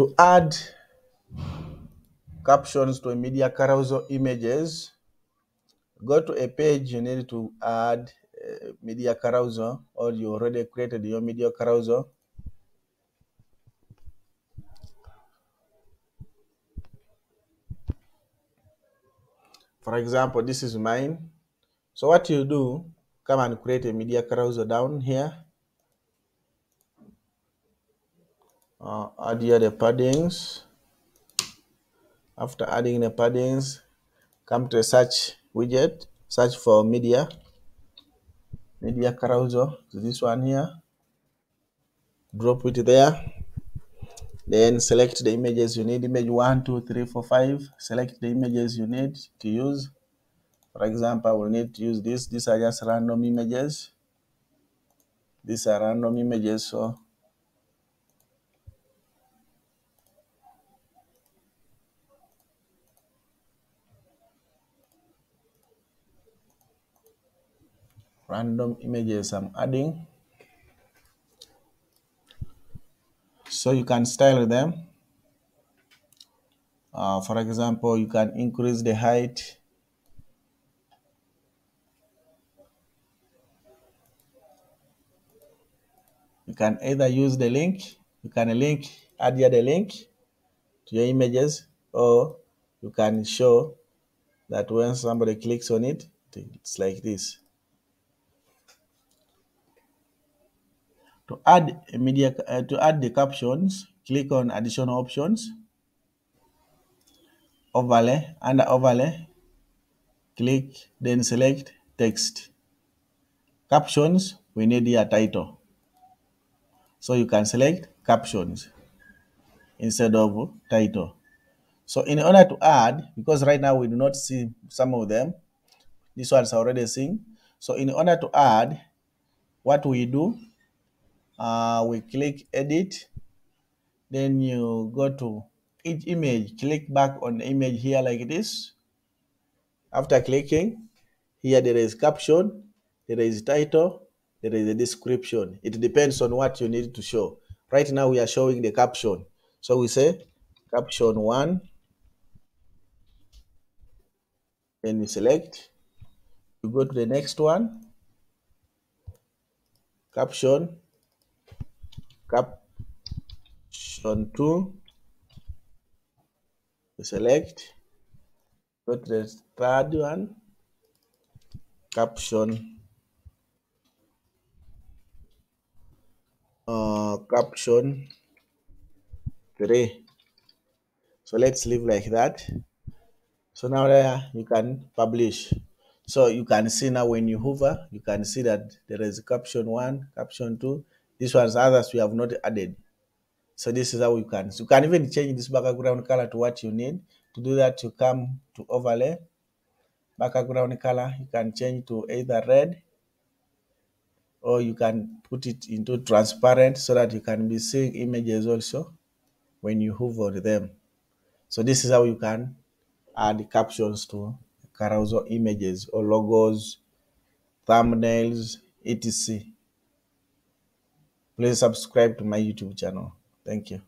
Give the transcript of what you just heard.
To add captions to a media carousel images, go to a page you need to add uh, media carousel or you already created your media carousel. For example, this is mine. So what you do, come and create a media carousel down here. Uh, add here the paddings. After adding the paddings, come to the search widget, search for media, media carousel, so this one here. Drop it there. Then select the images you need, image one, two, three, four, five. Select the images you need to use. For example, we'll need to use this. These are just random images. These are random images, so random images I'm adding. So you can style them. Uh, for example, you can increase the height. You can either use the link, you can link, add here the link to your images, or you can show that when somebody clicks on it, it's like this. To add media, uh, to add the captions, click on additional options, overlay, under overlay, click, then select text. Captions, we need here title. So you can select captions instead of title. So in order to add, because right now we do not see some of them, this one's already seen. So in order to add, what we do, uh, we click edit, then you go to each image, click back on the image here like this. After clicking, here there is caption, there is title, there is a description. It depends on what you need to show. Right now we are showing the caption. So we say caption one, then you select, you go to the next one, caption, caption 2 you select go to the third one caption uh, caption 3 so let's leave like that. So now there you can publish. So you can see now when you hover you can see that there is caption 1 caption 2 these ones others we have not added. So this is how you can. So you can even change this background color to what you need. To do that, you come to overlay, background color. You can change to either red or you can put it into transparent so that you can be seeing images also when you hover them. So this is how you can add captions to carousel images or logos, thumbnails, etc. Please subscribe to my YouTube channel. Thank you.